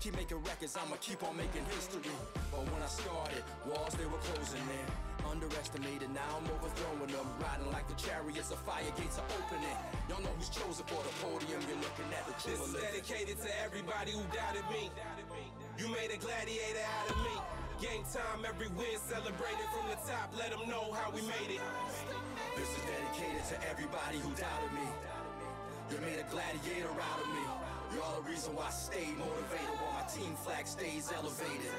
Keep making records, I'ma keep on making history. But when I started, walls they were closing in. Underestimated, now I'm overthrowing them. Riding like the chariots, the fire gates are opening. Y'all know who's chosen for the podium. You're looking at the This is dedicated to everybody who doubted me. You made a gladiator out of me. Game time, every win celebrated from the top. Let them know how we made it. This is dedicated to everybody who doubted me. You made a gladiator out of me. You're all the reason why I stay motivated, while my team flag stays elevated.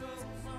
Goes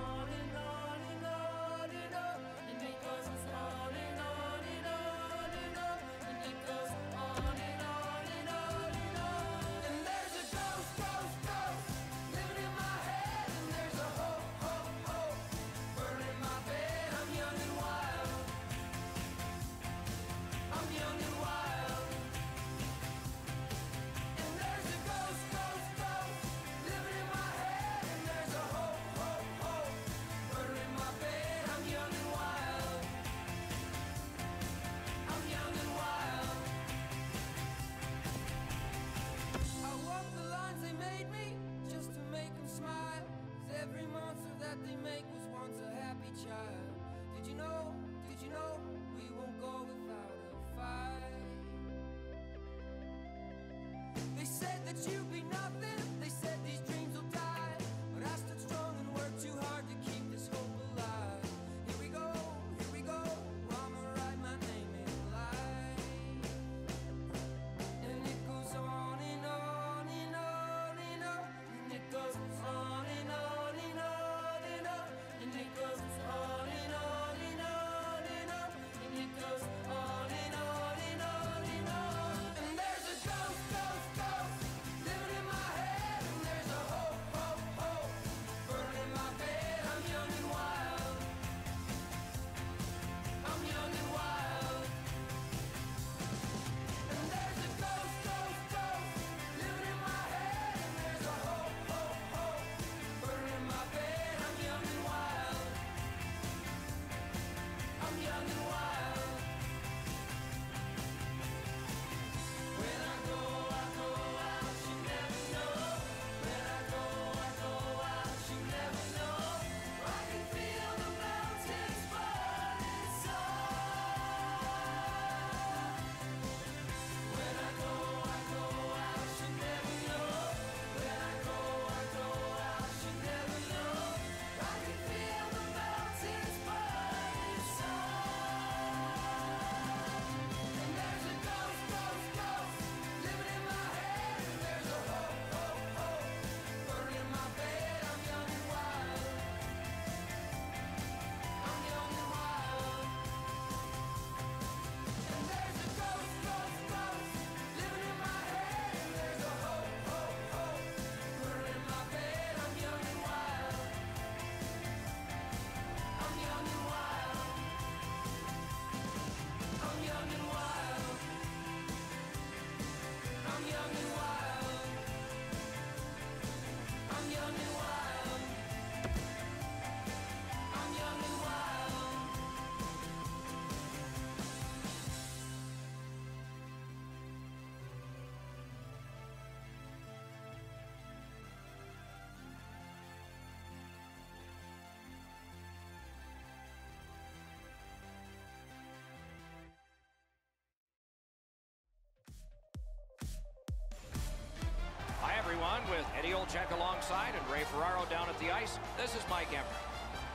with Eddie Olczyk alongside and Ray Ferraro down at the ice. This is Mike Emrick.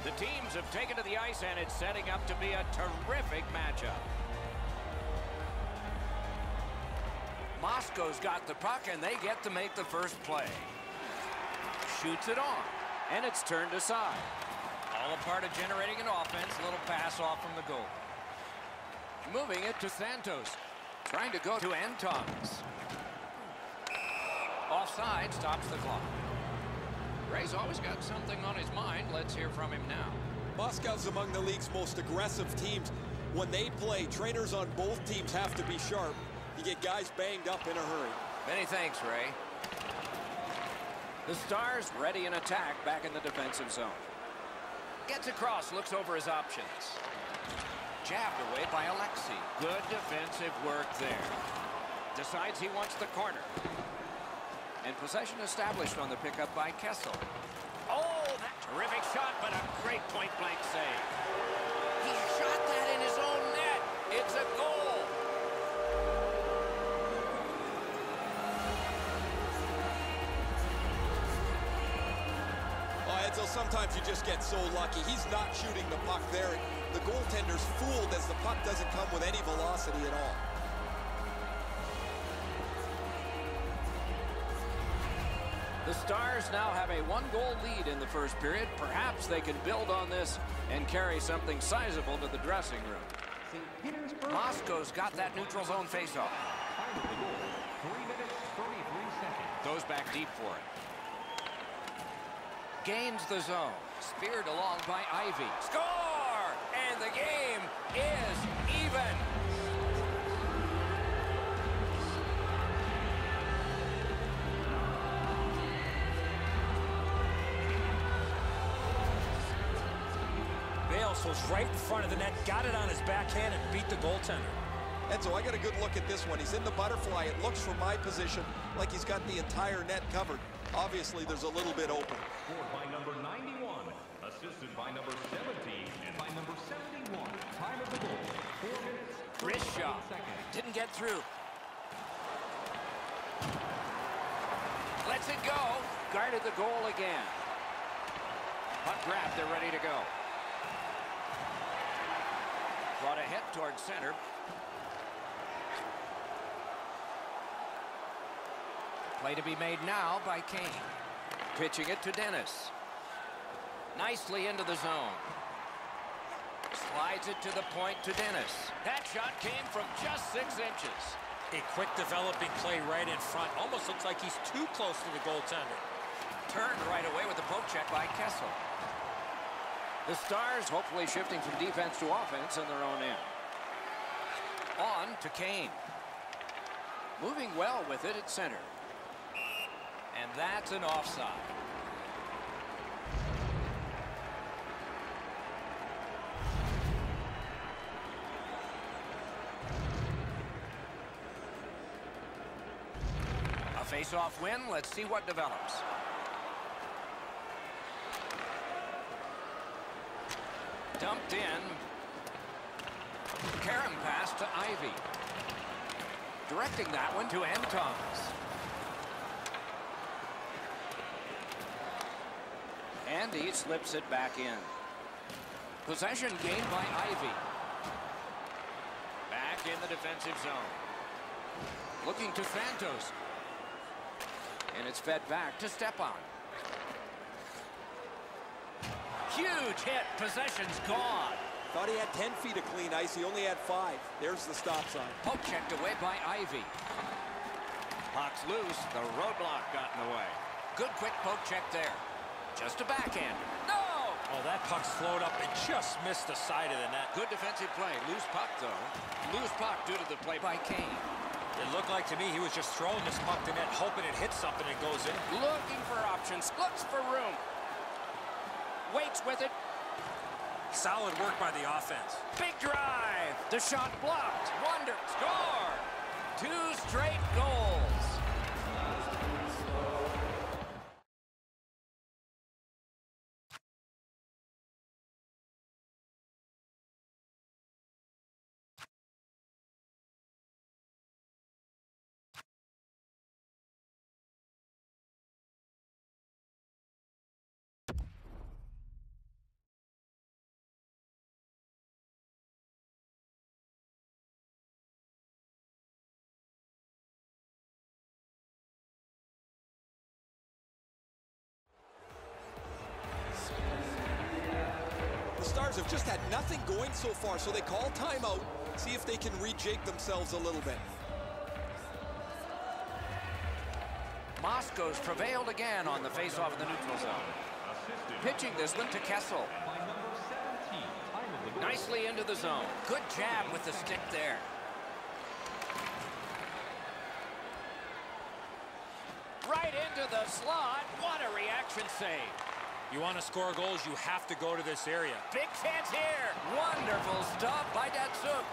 The teams have taken to the ice and it's setting up to be a terrific matchup. Moscow's got the puck and they get to make the first play. Shoots it on and it's turned aside. All a part of generating an offense. A little pass off from the goal. Moving it to Santos. Trying to go to Antons. Offside stops the clock. Ray's always got something on his mind. Let's hear from him now. Moscow's among the league's most aggressive teams. When they play, trainers on both teams have to be sharp. You get guys banged up in a hurry. Many thanks, Ray. The Stars ready in attack back in the defensive zone. Gets across, looks over his options. Jabbed away by Alexi. Good defensive work there. Decides he wants the corner. And possession established on the pickup by Kessel. Oh, that terrific shot, but a great point-blank save. He shot that in his own net. It's a goal. Oh, Edzo, sometimes you just get so lucky. He's not shooting the puck there. The goaltender's fooled as the puck doesn't come with any velocity at all. The Stars now have a one-goal lead in the first period. Perhaps they can build on this and carry something sizable to the dressing room. Moscow's got that neutral zone faceoff. Goes back deep for it. Gains the zone. Speared along by Ivy. Score! And the game is was right in front of the net, got it on his backhand, and beat the goaltender. Edzo, I got a good look at this one. He's in the butterfly. It looks from my position like he's got the entire net covered. Obviously, there's a little bit open. Scored by number 91, assisted by number 17, and by number 71. Time of the goal, 4 minutes, Wrist shot. Didn't get through. Lets it go. Guarded the goal again. Puck grabbed. They're ready to go. Brought a hit towards center. Play to be made now by Kane. Pitching it to Dennis. Nicely into the zone. Slides it to the point to Dennis. That shot came from just six inches. A quick developing play right in front. Almost looks like he's too close to the goaltender. Turned right away with the poke check by Kessel. The Stars hopefully shifting from defense to offense in their own end. On to Kane. Moving well with it at center. And that's an offside. A face-off win. Let's see what develops. Dumped in. Karen pass to Ivy. Directing that one to Antons. Andy slips it back in. Possession gained by Ivy. Back in the defensive zone. Looking to Santos. And it's fed back to Stepan. Huge hit. Possession's gone. Thought he had 10 feet of clean ice. He only had five. There's the stop sign. Poke checked away by Ivy. Puck's loose. The roadblock got in the way. Good quick poke check there. Just a backhand. No! Oh, that puck slowed up and just missed the side of the net. Good defensive play. Loose puck, though. Loose puck due to the play by Kane. It looked like to me he was just throwing this puck to net, hoping it hits something and goes in. Looking for options. Looks for room. Waits with it. Solid work by the offense. Big drive. The shot blocked. Wonder. Score. Two straight goals. Stars have just had nothing going so far, so they call timeout, see if they can rejig themselves a little bit. Moscow's prevailed again on the faceoff in the neutral zone. Pitching this one to Kessel. By number 17, time of the goal. Nicely into the zone. Good jab with the stick there. Right into the slot. What a reaction save. You want to score goals, you have to go to this area. Big chance here. Wonderful stop by Datsyuk.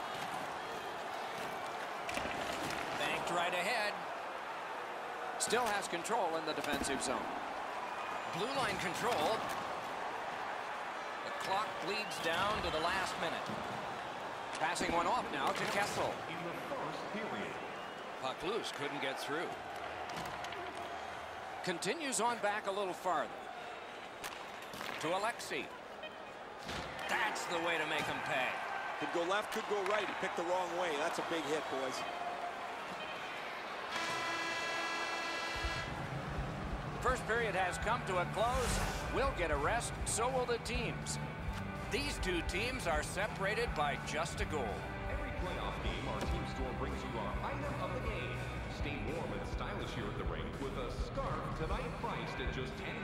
Banked right ahead. Still has control in the defensive zone. Blue line control. The clock bleeds down to the last minute. Passing one off now to Kessel. In the first period. Puck loose, couldn't get through. Continues on back a little farther. To Alexi. That's the way to make him pay. Could go left, could go right. He picked the wrong way. That's a big hit, boys. First period has come to a close. We'll get a rest, so will the teams. These two teams are separated by just a goal. Every playoff game, our team store brings you our item of the game. Stay warm and stylish here at the rink with a scarf tonight priced at just $10.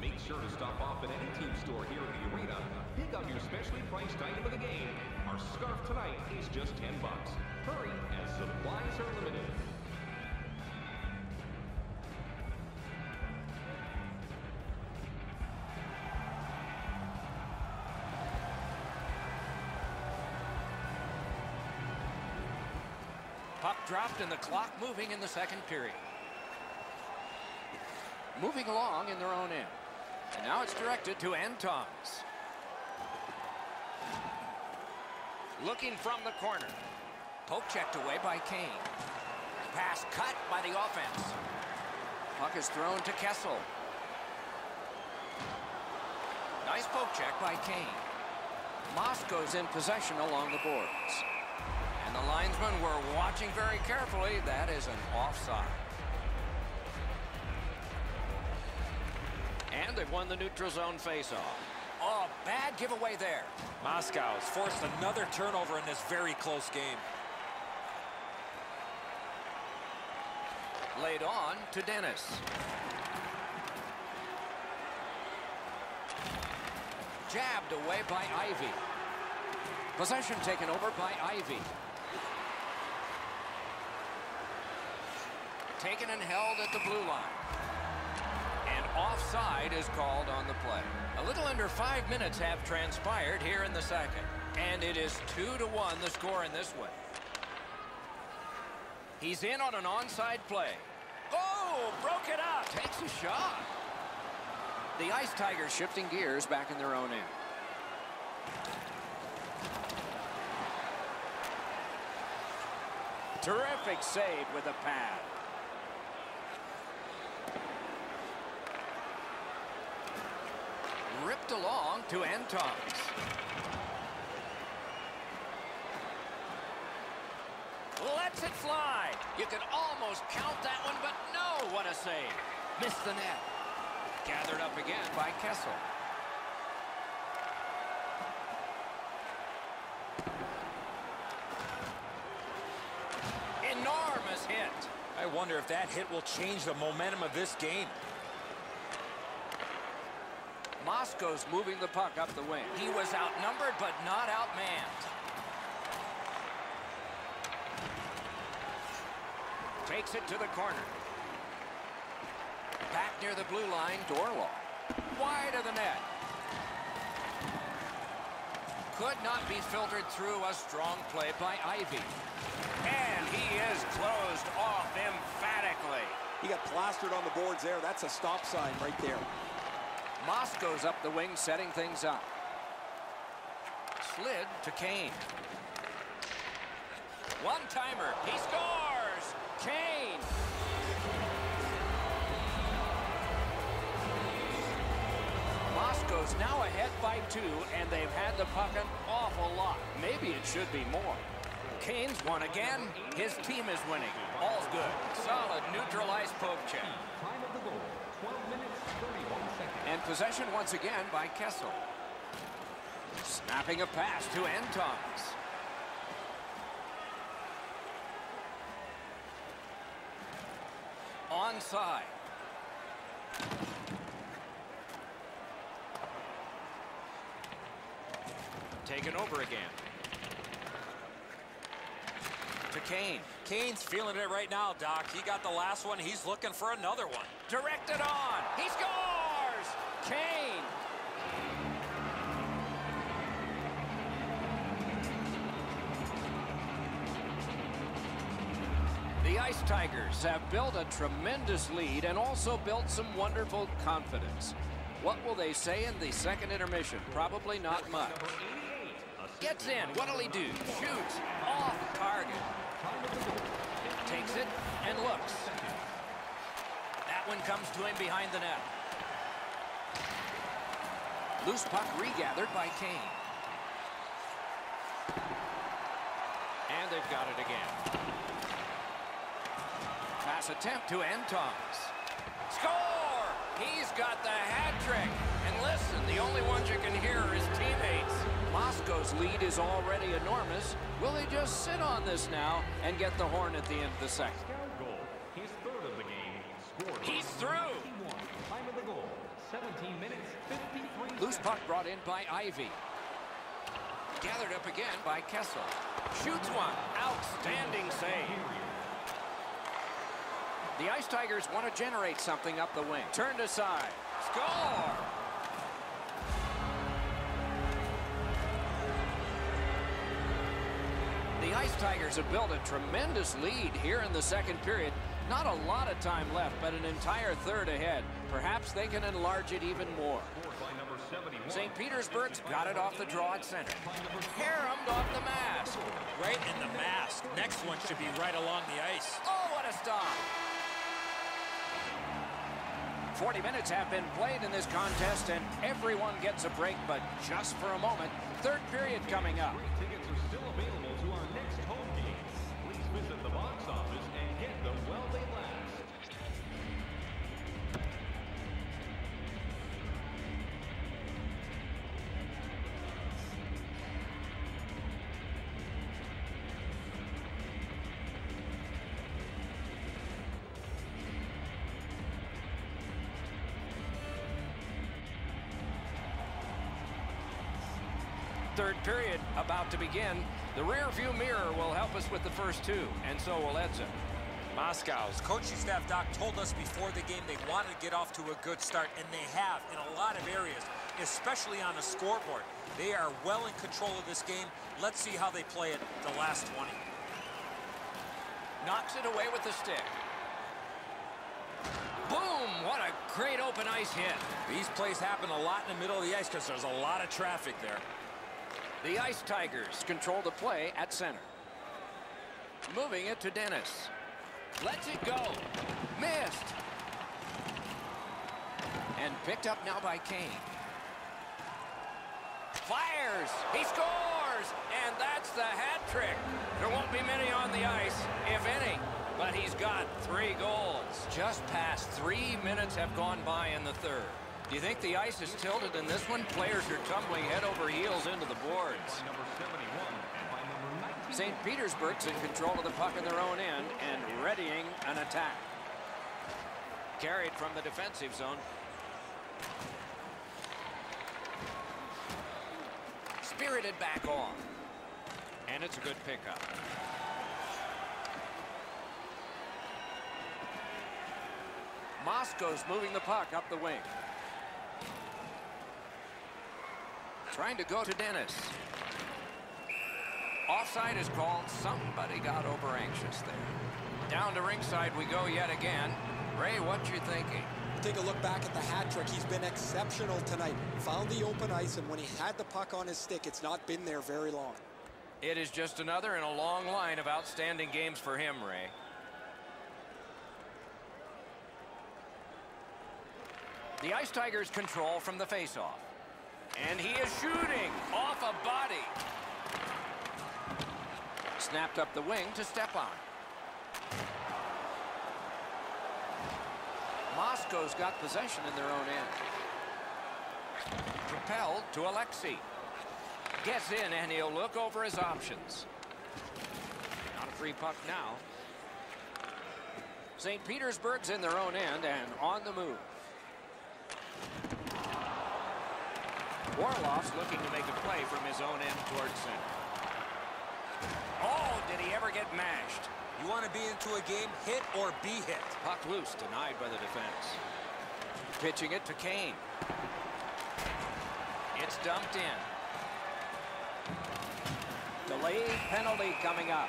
Make sure to stop off at any team store here at the arena. Pick up your specially priced item of the game. Our scarf tonight is just 10 bucks. Hurry, as supplies are limited. Puck dropped and the clock moving in the second period. Moving along in their own end. And now it's directed to Antons. Looking from the corner. Poke checked away by Kane. Pass cut by the offense. Puck is thrown to Kessel. Nice poke check by Kane. Moscow's in possession along the boards. And the linesmen were watching very carefully. That is an offside. And they've won the neutral zone faceoff. Oh, bad giveaway there. Moscow's forced another turnover in this very close game. Laid on to Dennis. Jabbed away by Ivy. Possession taken over by Ivy. Taken and held at the blue line. Offside is called on the play. A little under five minutes have transpired here in the second. And it is two to one the score in this one. He's in on an onside play. Oh, broke it up. Takes a shot. The Ice Tigers shifting gears back in their own end. Terrific save with a pad. Ripped along to Antons. Lets it fly. You could almost count that one, but no, what a save. Missed the net. Gathered up again by Kessel. Enormous hit. I wonder if that hit will change the momentum of this game. Moscow's moving the puck up the wing. He was outnumbered, but not outmanned. Takes it to the corner. Back near the blue line, Dorlaw. Wide of the net. Could not be filtered through a strong play by Ivy. And he is closed off emphatically. He got plastered on the boards there. That's a stop sign right there. Moscow's up the wing, setting things up. Slid to Kane. One-timer. He scores! Kane! Moscow's now ahead by two, and they've had the puck an awful lot. Maybe it should be more. Kane's won again. His team is winning. All's good. Solid neutralized poke check. Time of the goal, 12 minutes, 31 seconds. And possession once again by Kessel. Snapping a pass to Antons. Onside. Taken over again. To Kane. Kane's feeling it right now, Doc. He got the last one. He's looking for another one. Directed on. He scores! The Ice Tigers have built a tremendous lead and also built some wonderful confidence. What will they say in the second intermission? Probably not much. Gets in. What'll he do? Shoots. Off target. Takes it and looks. That one comes to him behind the net. Loose puck regathered by Kane. And they've got it again. Pass attempt to Antons. Score! He's got the hat trick. And listen, the only ones you can hear are his teammates. Moscow's lead is already enormous. Will they just sit on this now and get the horn at the end of the second? Scout goal. His third of the game. Scored. He's through. 51. Time of the goal. 17 minutes, 53 Loose puck brought in by Ivy. Gathered up again by Kessel. Shoots one. Outstanding save. The Ice Tigers want to generate something up the wing. Turned aside. Score! The Ice Tigers have built a tremendous lead here in the second period. Not a lot of time left, but an entire third ahead. Perhaps they can enlarge it even more. Scored by number 71. St. Petersburg's got it off the draw at center. Haremmed off the mask. Right in the mask. Next one should be right along the ice. Oh, what a stop. 40 minutes have been played in this contest, and everyone gets a break, but just for a moment. Third period coming up. Third period about to begin. The rear view mirror will help us with the first two, and so will Edzo. Moscow's coaching staff, Doc, told us before the game they wanted to get off to a good start, and they have in a lot of areas, especially on the scoreboard. They are well in control of this game. Let's see how they play it the last 20. Knocks it away with the stick. Boom! What a great open ice hit. These plays happen a lot in the middle of the ice because there's a lot of traffic there. The Ice Tigers control the play at center. Moving it to Dennis. Lets it go. Missed. And picked up now by Kane. Fires. He scores. And that's the hat trick. There won't be many on the ice, if any. But he's got three goals. Just past three minutes have gone by in the third. Do you think the ice is tilted in this one? Players are tumbling head over heels into the boards. By number 71 and by number 19. St. Petersburg's in control of the puck in their own end and readying an attack. Carried from the defensive zone. Spirited back on. And it's a good pickup. Moscow's moving the puck up the wing. Trying to go to Dennis. Offside is called. Somebody got over anxious there. Down to ringside we go yet again. Ray, what you thinking? Take a look back at the hat trick. He's been exceptional tonight. Found the open ice, and when he had the puck on his stick, it's not been there very long. It is just another in a long line of outstanding games for him, Ray. The Ice Tigers control from the faceoff. And he is shooting off a body. Snapped up the wing to Stepan. Moscow's got possession in their own end. Propelled to Alexei. Gets in, and he'll look over his options. Not a free puck now. St. Petersburg's in their own end and on the move. Orlov's looking to make a play from his own end towards center. Oh, did he ever get mashed? You want to be into a game, hit or be hit. Puck loose, denied by the defense. Pitching it to Kane. It's dumped in. Delayed penalty coming up.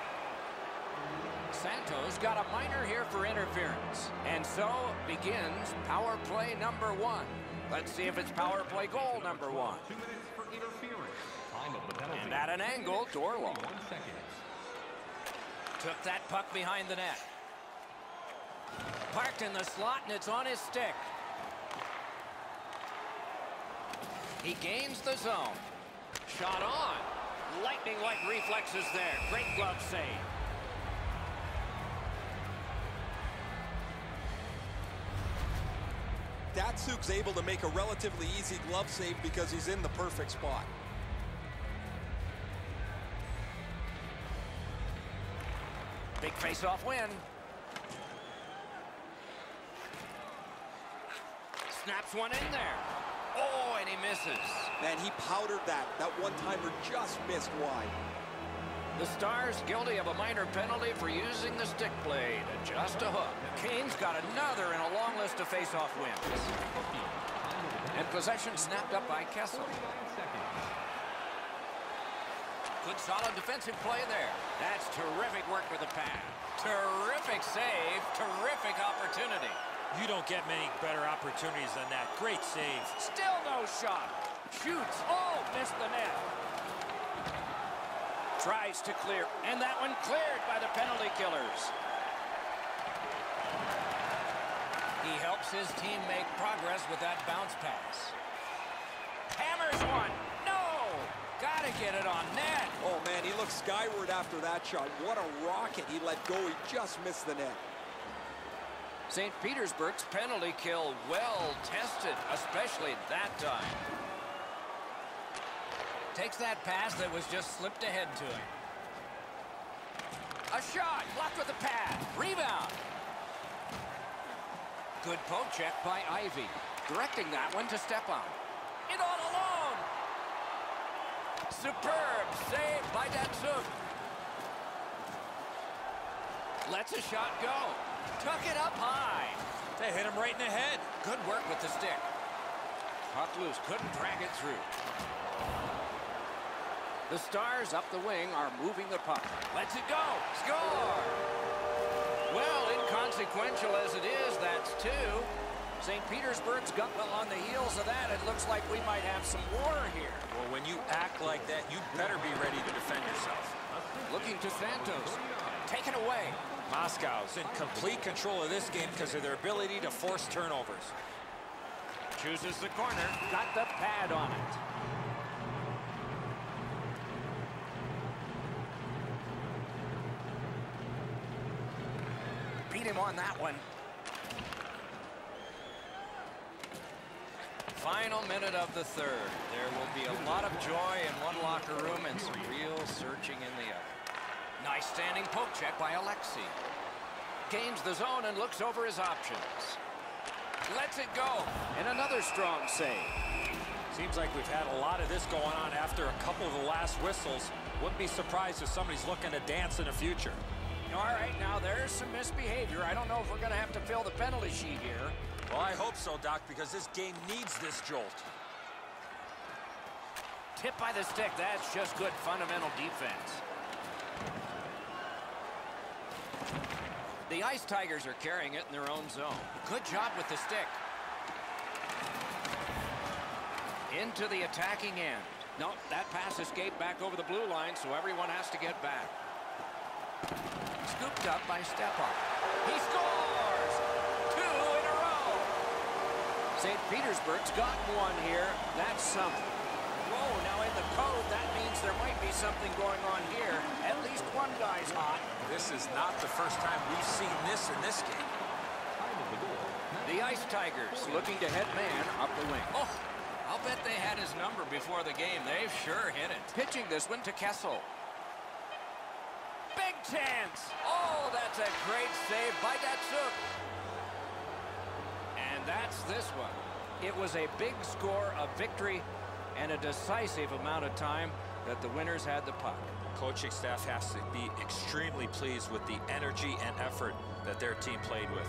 Santos got a minor here for interference. And so begins power play number one. Let's see if it's power play goal number one. Two minutes for interference. Time of the penalty. And at an angle, Dorlow. Took that puck behind the net. Parked in the slot, and it's on his stick. He gains the zone. Shot on. Lightning-like reflexes there. Great glove save. Datsyuk's able to make a relatively easy glove save because he's in the perfect spot. Big face-off win. Snaps one in there. Oh, and he misses. Man, he powdered that. That one-timer just missed wide. The Stars guilty of a minor penalty for using the stick blade. Just a hook. Kane's got another in a long list of face-off wins. And possession snapped up by Kessel. Good solid defensive play there. That's terrific work with the pad. Terrific save. Terrific opportunity. You don't get many better opportunities than that. Great save. Still no shot. Shoots. Oh, missed the net. Tries to clear. And that one cleared by the penalty killers. He helps his team make progress with that bounce pass. Hammers one. No! Gotta get it on net. Oh, man, he looked skyward after that shot. What a rocket he let go. He just missed the net. St. Petersburg's penalty kill well tested, especially that time. Takes that pass that was just slipped ahead to him. A shot, blocked with a pad, rebound. Good poke check by Ivy, directing that one to Stepan. In all alone. Superb save by Datsyuk. Lets a shot go. Tuck it up high. They hit him right in the head. Good work with the stick. Puck loose, couldn't drag it through. The Stars up the wing are moving the puck. Let's it go. Score! Well, inconsequential as it is, that's two. St. Petersburg's got well on the heels of that. It looks like we might have some war here. Well, when you act like that, you better be ready to defend yourself. Looking to Santos. Taken away. Moscow's in complete control of this game because of their ability to force turnovers. Chooses the corner. Got the pad on it. On that one. Final minute of the third. There will be a lot of joy in one locker room and some real searching in the other. Nice standing poke check by Alexei. Gains the zone and looks over his options. Lets it go. And another strong save. Seems like we've had a lot of this going on after a couple of the last whistles. Wouldn't be surprised if somebody's looking to dance in the future. All right, now there's some misbehavior. I don't know if we're going to have to fill the penalty sheet here. Well, I hope so, Doc, because this game needs this jolt. Tip by the stick. That's just good fundamental defense. The Ice Tigers are carrying it in their own zone. Good job with the stick. Into the attacking end. No, that pass escaped back over the blue line, so everyone has to get back. Scooped up by Stepan. He scores! Two in a row! St. Petersburg's got one here. That's something. Whoa, now in the code, that means there might be something going on here. At least one guy's hot. This is not the first time we've seen this in this game. The Ice Tigers looking to head man up the wing. Oh, I'll bet they had his number before the game. They've sure hit it. Pitching this one to Kessel. Chance. Oh, that's a great save by Datsyuk. And that's this one. It was a big score, a victory, and a decisive amount of time that the winners had the puck. Coaching staff has to be extremely pleased with the energy and effort that their team played with.